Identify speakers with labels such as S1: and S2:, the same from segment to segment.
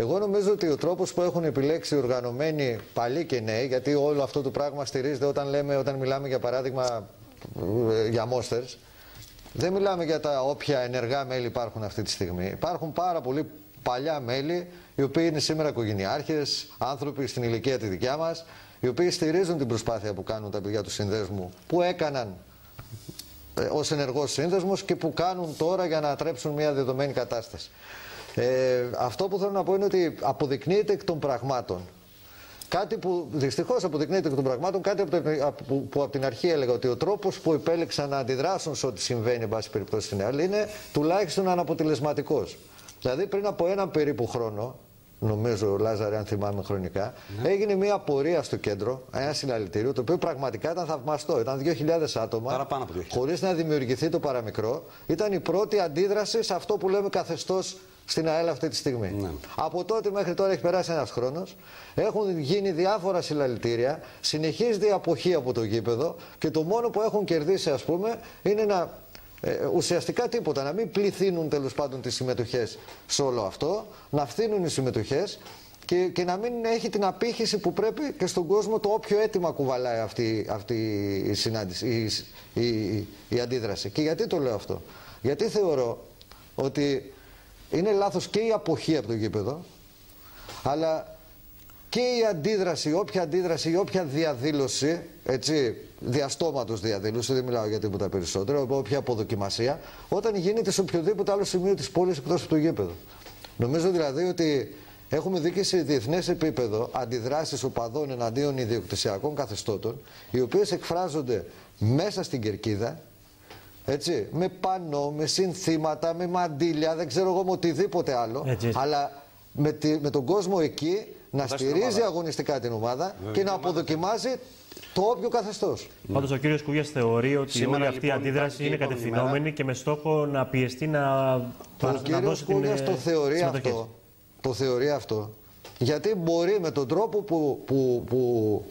S1: Εγώ νομίζω ότι ο τρόπος που έχουν επιλέξει οι οργανωμένοι παλιοί και νέοι, γιατί όλο αυτό το πράγμα στηρίζεται όταν, λέμε, όταν μιλάμε για παράδειγμα ε, για monsters, δεν μιλάμε για τα όποια ενεργά μέλη υπάρχουν αυτή τη στιγμή. Υπάρχουν πάρα πολλοί παλιά μέλη, οι οποίοι είναι σήμερα οικογενειάρχες, άνθρωποι στην ηλικία τη δικιά μας, οι οποίοι στηρίζουν την προσπάθεια που κάνουν τα παιδιά του συνδέσμου, που έκαναν ε, ως ενεργός σύνδεσμος και που κάνουν τώρα για να τρέψουν μια δεδομένη κατάσταση. Ε, αυτό που θέλω να πω είναι ότι αποδεικνύεται εκ των πραγμάτων. Κάτι που δυστυχώς αποδεικνύεται εκ των πραγμάτων, κάτι που, που από την αρχή έλεγα ότι ο τρόπος που επέλεξαν να αντιδράσουν σε ό,τι συμβαίνει, εν πάση περιπτώσει στην ΕΑΛ, είναι τουλάχιστον αναποτελεσματικός. Δηλαδή, πριν από έναν περίπου χρόνο, νομίζω, Λάζαρε, αν θυμάμαι χρονικά, ναι. έγινε μια πορεία στο κέντρο, ένα συλλαλητήριο, το οποίο πραγματικά ήταν θαυμαστό. Ήταν 2.000 άτομα, χωρίς να δημιουργηθεί το παραμικρό. Ήταν η πρώτη αντίδραση σε αυτό που λέμε καθεστώς στην ΑΕΛ αυτή τη στιγμή. Ναι. Από τότε μέχρι τώρα έχει περάσει ένας χρόνος. Έχουν γίνει διάφορα συλλαλητήρια. Συνεχίζεται η αποχή από το γήπεδο και το μόνο που έχουν κερδίσει, ας πούμε, είναι να ε, ουσιαστικά τίποτα. Να μην πληθύνουν τέλος πάντων τις συμμετοχές σε όλο αυτό, να φθήνουν οι συμμετοχές και, και να μην έχει την απήχηση που πρέπει και στον κόσμο το όποιο αίτημα κουβαλάει αυτή, αυτή η συνάντηση, η, η, η αντίδραση. Και γιατί το λέω αυτό; Γιατί θεωρώ ότι είναι λάθος και η αποχή από το γήπεδο, αλλά και η αντίδραση, όποια αντίδραση, όποια διαδήλωση, έτσι, διαστόματος διαδήλωση, δεν μιλάω για τίποτα περισσότερο, όποια αποδοκιμασία, όταν γίνεται σε οποιοδήποτε άλλο σημείο της πόλης εκτός από το γήπεδο. Νομίζω δηλαδή ότι έχουμε δει και σε διεθνές επίπεδο αντιδράσεις οπαδών εναντίον ιδιοκτησιακών καθεστώτων, οι οποίες εκφράζονται μέσα στην κερκίδα έτσι, με πανό, με συνθήματα, με μαντήλια, δεν ξέρω εγώ με οτιδήποτε άλλο. Έτσι, Αλλά με, τη, με τον κόσμο εκεί να στηρίζει αγωνιστικά την ομάδα και να αποδοκιμάζει το όποιο καθεστώς.
S2: Πάντως ο κύριος Κούγια θεωρεί ότι Σήμερα, όλη αυτή η λοιπόν, αντίδραση είναι κατευθυνόμενη και με στόχο να πιεστεί να,
S1: ο να δώσει την ε, το θεωρεί αυτό. Το θεωρεί αυτό. Γιατί μπορεί με τον τρόπο που, που, που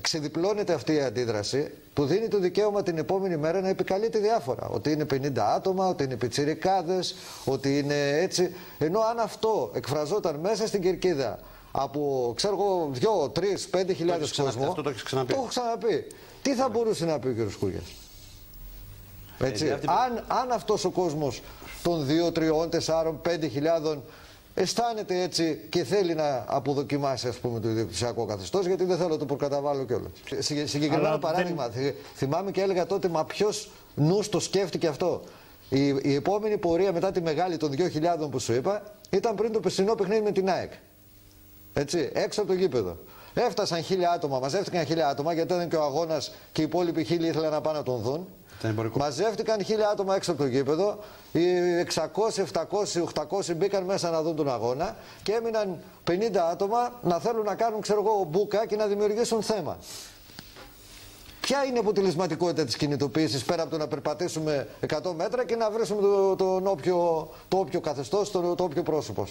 S1: ξεδιπλώνεται αυτή η αντίδραση, του δίνει το δικαίωμα την επόμενη μέρα να επικαλείται διάφορα. Ότι είναι 50 άτομα, ότι είναι πιτσιρικάδες, ότι είναι έτσι. Ενώ αν αυτό εκφραζόταν μέσα στην κερκίδα από, ξέρω εγώ, 2, 3, 5 χιλιάδες κόσμο.
S3: Αυτό το έχεις ξαναπεί.
S1: Το έχω ξαναπεί. Τι θα μπορούσε να πει ο κ. Κούγιας; Έτσι. Ε, αν, αν αυτός ο κόσμος των 2, 3, 4, 5 χιλιάδων αισθάνεται έτσι και θέλει να αποδοκιμάσει ας πούμε, το ιδιοκτησιακό καθεστώς, γιατί δεν θέλω να το προκαταβάλω κιόλας. Συγκεκριμένο παράδειγμα, θυμάμαι και έλεγα τότε, μα ποιος νους το σκέφτηκε αυτό. Η, η επόμενη πορεία μετά τη μεγάλη των 2.000 που σου είπα ήταν πριν το περσινό παιχνίδι με την ΑΕΚ. Έτσι, έξω από το γήπεδο. Έφτασαν χίλια άτομα, μαζεύτηκαν χίλια άτομα γιατί ήταν και ο αγώνας και οι υπόλοιποι χίλιοι ήθελαν να πάνε να τον δουν. Μαζεύτηκαν χίλια άτομα έξω από το γήπεδο. Οι 600, 700, 800 μπήκαν μέσα να δουν τον αγώνα και έμειναν 50 άτομα να θέλουν να κάνουν, ξέρω εγώ, μπουκα και να δημιουργήσουν θέμα. Ποια είναι η αποτελεσματικότητα της κινητοποίησης πέρα από το να περπατήσουμε 100 μέτρα και να βρίσουμε το, το, το, όποιο, το όποιο καθεστώς, το, το όποιο πρόσωπο.